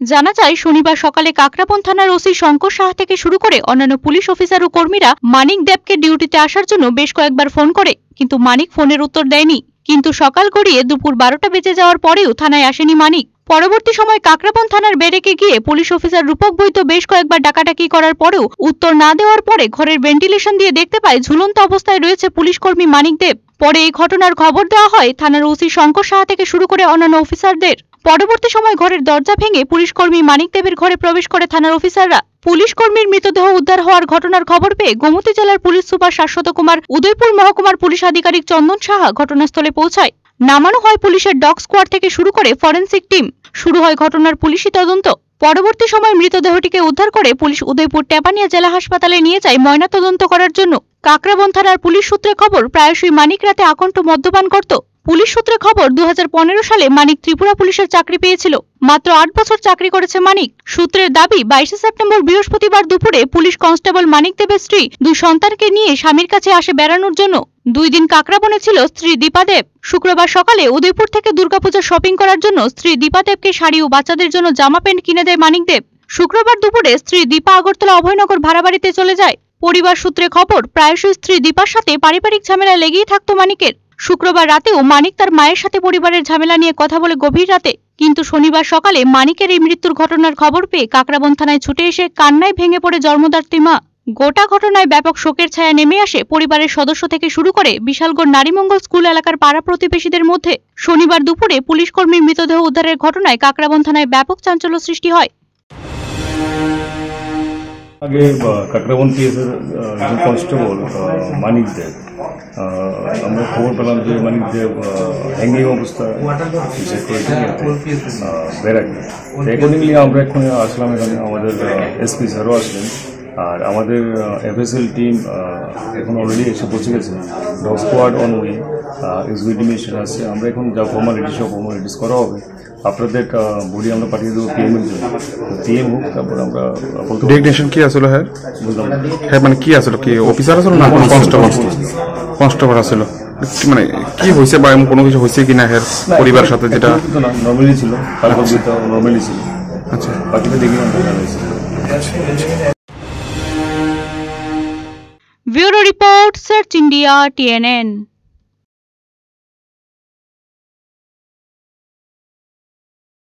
জানা যায়, শনিবার সকালে কাকরাপন থানার ওসি শঙ্কর শাহ থেকে শুরু করে অন্যান্য পুলিশ অফিসার ও কর্মীরা মানিক দেবকে ডিউটিতে আসার জন্য বেশ কয়েকবার ফোন করে, কিন্তু মানিক ফোনের উত্তর দেয়নি। কিন্তু সকাল গড়িয়ে দুপুর বারোটা বেজে যাওয়ার পরেও থানায় আসেনি মানিক। পরবর্তী সময় কাকরাপন থানার বেড়েকে গিয়ে পুলিশ অফিসার রূপক বৈদ্য বেশ কয়েকবার ডাকাডাকি করার পরেও উত্তর না দেওয়ার পরে ঘরের ভেন্টিলেশন দিয়ে দেখতে পায় ঝুলন্ত অবস্থায় রয়েছে পুলিশ কর্মী মানিক দেব। পরে এই ঘটনার খবর দেওয়া হয় থানার ওসি শঙ্কর সাহা থেকে শুরু করে অন্যান্য অফিসারদের। পরবর্তী সময় ঘরের দরজা ভেঙে পুলিশ কর্মী মানিক দেবের ঘরে প্রবেশ করে থানার অফিসাররা। পুলিশ কর্মীর মৃতদেহ উদ্ধার হওয়ার ঘটনার খবর পেয়ে গোমতী জেলার পুলিশ সুপার শাশ্বত কুমার, উদয়পুর মহকুমার পুলিশ আধিকারিক চন্দন সাহা ঘটনাস্থলে পৌঁছায়। নামানো হয় পুলিশের ডগ স্কোয়াড থেকে শুরু করে ফরেন্সিক টিম। শুরু হয় ঘটনার পুলিশি তদন্ত। পরবর্তী সময় মৃতদেহটিকে উদ্ধার করে পুলিশ উদয়পুর টেপানিয়া জেলা হাসপাতালে নিয়ে যায় ময়না তদন্ত করার জন্য। কাকরাবন থানার পুলিশ সূত্রে খবর, প্রায়শই মানিক রাতে আকণ্ঠ মদ্যপান করত। পুলিশ সূত্রে খবর দু হাজার পনেরো সালে মানিক ত্রিপুরা পুলিশের চাকরি পেয়েছিল। মাত্র আট বছর চাকরি করেছে মানিক। সূত্রের দাবি, বাইশে সেপ্টেম্বর বৃহস্পতিবার দুপুরে পুলিশ কনস্টেবল মানিক দেবের স্ত্রী দুই সন্তানকে নিয়ে স্বামীর কাছে আসে বেড়ানোর জন্য। দুই দিন কাকরাবনে ছিল স্ত্রী দীপাদেব শুক্রবার সকালে উদয়পুর থেকে দুর্গাপূজা শপিং করার জন্য স্ত্রী দীপাদেবকে শাড়ি ও বাচ্চাদের জন্য জামা প্যান্ট কিনে দেয় মানিক দেব। শুক্রবার দুপুরে স্ত্রী দীপা আগরতলা অভয়নগর ভাড়া বাড়িতে চলে যায়। পরিবার সূত্রে খবর, প্রায়শই স্ত্রী দীপার সাথে পারিবারিক ঝামেলা লেগেই থাকতো মানিকের। শুক্রবার রাতেও মানিক তার মায়ের সাথে পরিবারের ঝামেলা নিয়ে কথা বলে গভীর রাতে, কিন্তু শনিবার সকালে মানিকের এই মৃত্যুর ঘটনার খবর পেয়ে কাকরাবন থানায় ছুটে এসে কান্নায় ভেঙে পড়ে জন্মদাত্রী মা গোটা ঘটনায় ব্যাপক শোকের ছায়া নেমে আসে পরিবারের সদস্য থেকে শুরু করে বিশালগড় নারীমঙ্গল স্কুল এলাকার পাড়া প্রতিবেশীদের মধ্যে। শনিবার দুপুরে পুলিশ কর্মীর মৃতদেহ উদ্ধারের ঘটনায় কাকরাবন থানায় ব্যাপক চাঞ্চল্য সৃষ্টি হয়। আগে কাকরাবন পিএসের কনস্টেবল মানিক দেব আহ, আমরা খবর পেলাম যে মানিক দেব হ্যাঙ্গিং অবস্থায় চেক করেছে ব্যারাকে অ্যাকর্ডিংলি আমরা এখন আসলাম এখানে আমাদের এসপি স্যারও আসলেন আর আমাদের এফএসএল টিম এখন অলরেডি এসে পৌঁছে গেছে। Dog squad on we executive mission আছে আমরা এখন যা ফর্মালিটি সব ফর্মালিটিস করা হবে। আপনাদের বডি আমরা পাঠিয়ে দেবো পিএম এর জন্য। পিএম হোক তারপর আমরা। ডেগনেশন কি আসলে হ্যাঁ? বুঝলাম হ্যাঁ মানে কি আসলে কি অফিসার আসলে না কোনো কনস্টেবল কনস্টেবল আসলে। মানে কি হয়েছে বা এমন কোনো কিছু হয়েছে কিনা হের পরিবারের সাথে যেটা? নর্মালি ছিল। তারপর নর্মালি ছিল। আচ্ছা। বাকিটা দেখি আমরা। Bureau Report, Search India, TNN.